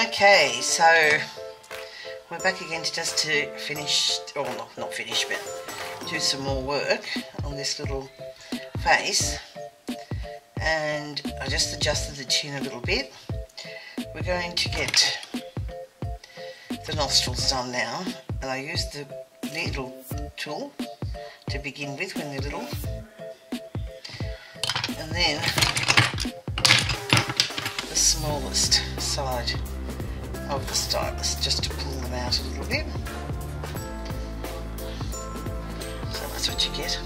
Okay, so we're back again to just to finish, or not, not finish, but do some more work on this little face. And I just adjusted the chin a little bit. We're going to get the nostrils done now. And I used the needle tool to begin with when they're little. And then the smallest side of the stylus just to pull them out a little bit. So that's what you get.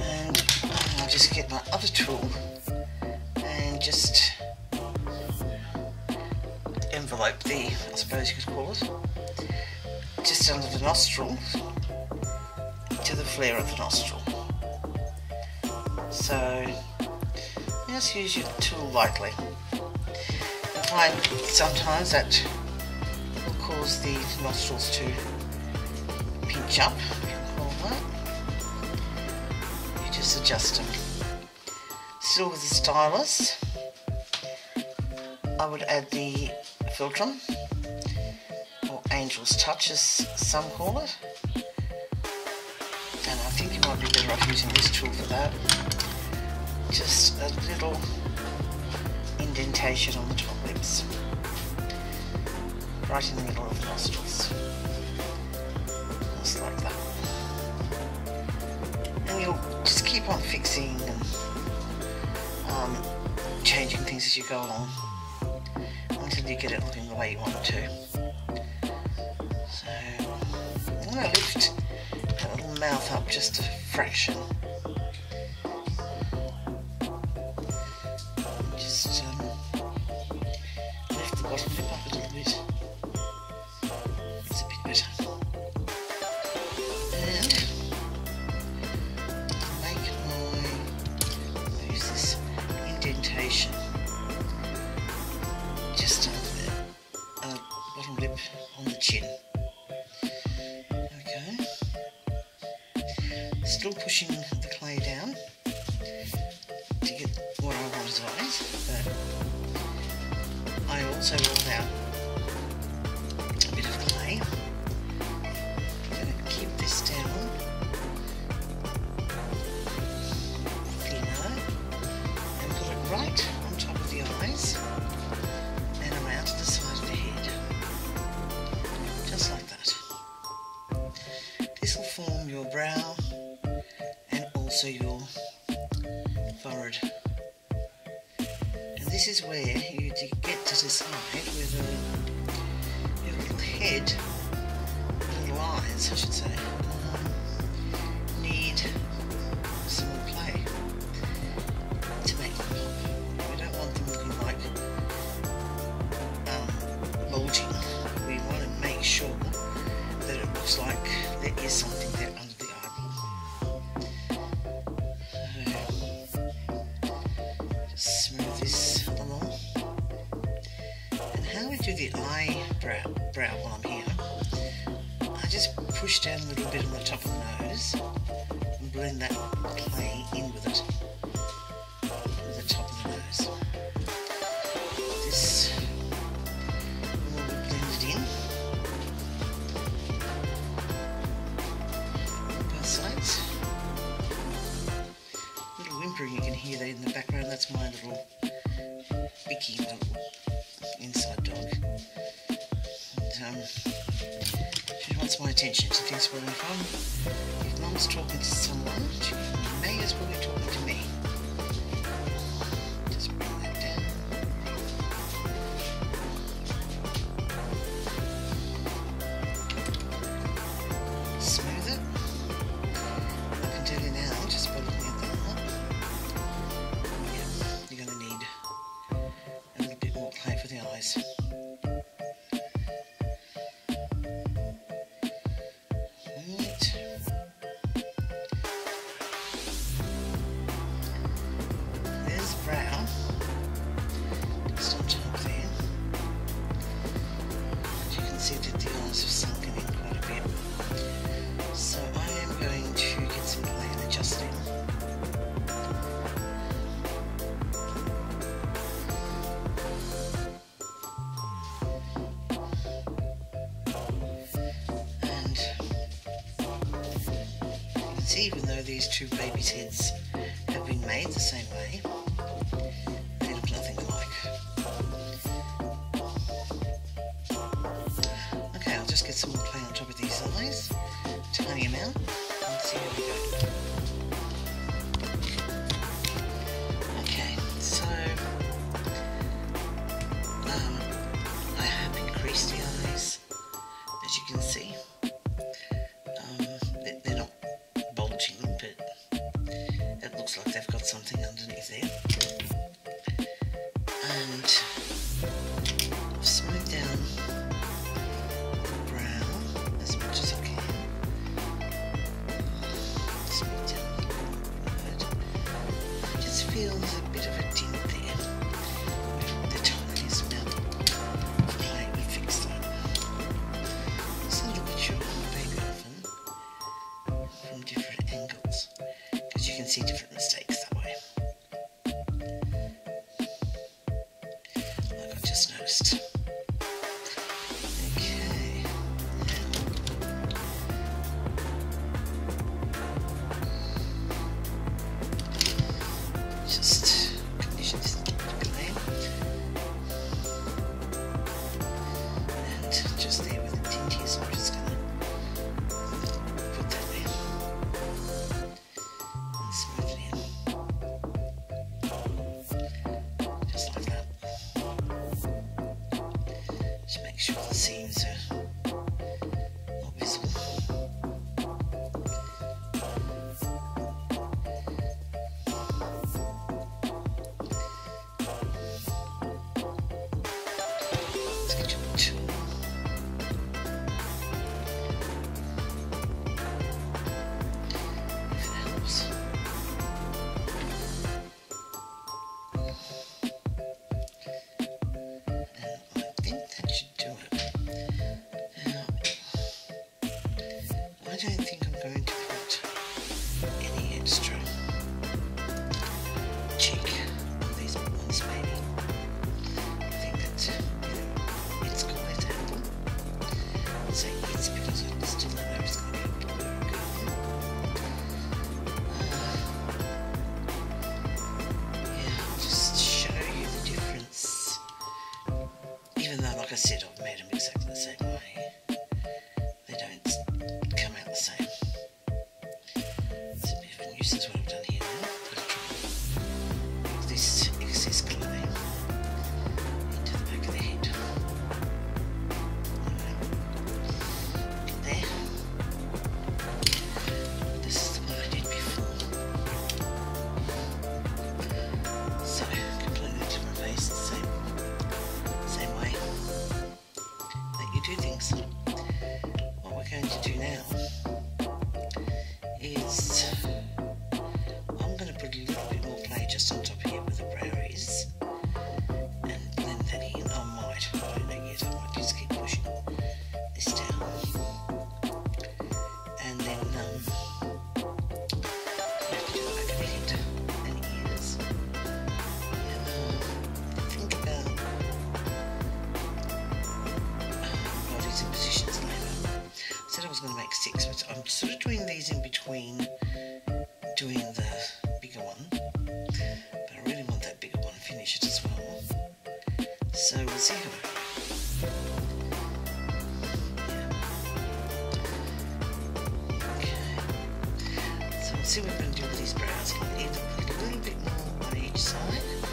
And I'll just get my other tool and just envelope the, I suppose you could call it, just under the nostril to the flare of the nostril. So just use your tool lightly find sometimes that will cause the nostrils to pinch up, you just adjust them. Still with the stylus, I would add the philtrum, or angel's touch as some call it. And I think you might be better off using this tool for that. Just a little indentation on the top right in the middle of the nostrils, just like that. And you'll just keep on fixing and um, changing things as you go along until you get it looking the way you want it to. So I'm going to lift that little mouth up just a fraction. I we'll out a bit of clay. That's my little Bicky little inside dog. And, um, she wants my attention. She thinks, if, I'm, if mum's talking to someone, even though these two baby heads have been made the same way. Bye. Sit acid museum. Okay. So let's see what we're going to do with these browns. Either put a little bit more on each side.